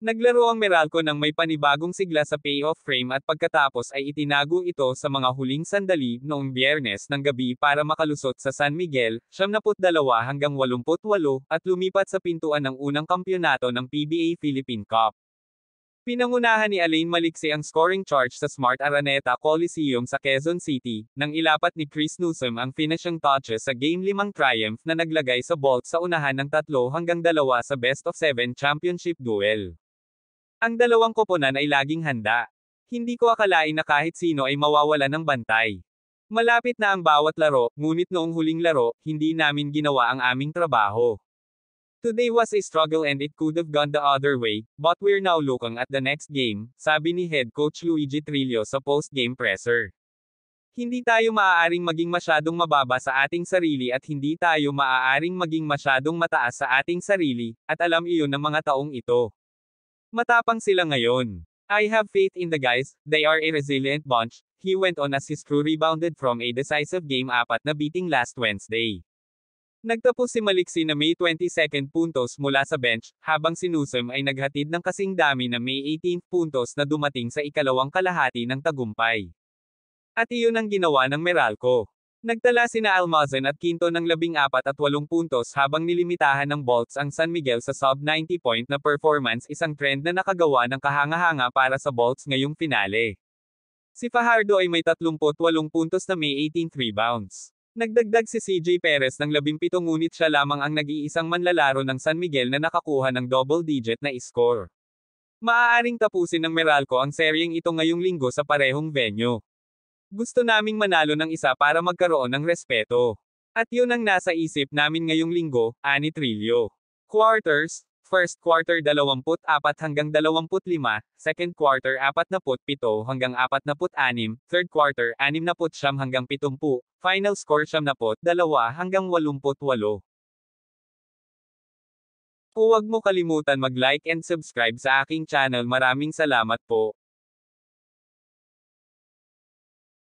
Naglaro ang Meralco ng may panibagong sigla sa payoff frame at pagkatapos ay itinago ito sa mga huling sandali noong biyernes ng gabi para makalusot sa San Miguel, 72 hanggang 88 at lumipat sa pintuan ng unang kampyonato ng PBA Philippine Cup. Pinangunahan ni Alain Maliksi ang scoring charge sa Smart Araneta Coliseum sa Quezon City, nang ilapat ni Chris Newsom ang finishing touches sa Game 5 triumph na naglagay sa Bolt sa unahan ng tatlo hanggang dalawa sa Best of 7 championship duel. Ang dalawang koponan ay laging handa. Hindi ko akalain na kahit sino ay mawawala ng bantay. Malapit na ang bawat laro, ngunit noong huling laro, hindi namin ginawa ang aming trabaho. Today was a struggle and it could have gone the other way, but we're now looking at the next game, sabi ni head coach Luigi Trillo sa post-game presser. Hindi tayo maaaring maging masyadong mababa sa ating sarili at hindi tayo maaaring maging masyadong mataas sa ating sarili, at alam iyon ng mga taong ito. Matapang sila ngayon. I have faith in the guys, they are a resilient bunch, he went on as his crew rebounded from a decisive game apat na beating last Wednesday. Nagtapos si Maliksi na may 22 puntos mula sa bench, habang si Newsom ay naghatid ng kasing dami na may 18 puntos na dumating sa ikalawang kalahati ng tagumpay. At iyon ang ginawa ng Meralco. Nagtala sina Almazan at Quinto ng 14 at 8 puntos habang nilimitahan ng Bolts ang San Miguel sa sub-90 point na performance isang trend na nakagawa ng kahanga-hanga para sa Bolts ngayong finale. Si Fajardo ay may 38 puntos na may 18 rebounds. Nagdagdag si CJ Perez ng 17 ngunit siya lamang ang nag-iisang manlalaro ng San Miguel na nakakuha ng double-digit na score. Maaaring tapusin ng Meralco ang seryeng ito ngayong linggo sa parehong venue. Gusto naming manalo ng isa para magkaroon ng respeto. At yun ang nasa isip namin ngayong linggo, ani Trillo. Quarters, first quarter 24 hanggang 25, second quarter 47 hanggang 46, third quarter 69 hanggang 70, final score 72 hanggang 88. Huwag mo kalimutan mag-like and subscribe sa aking channel maraming salamat po.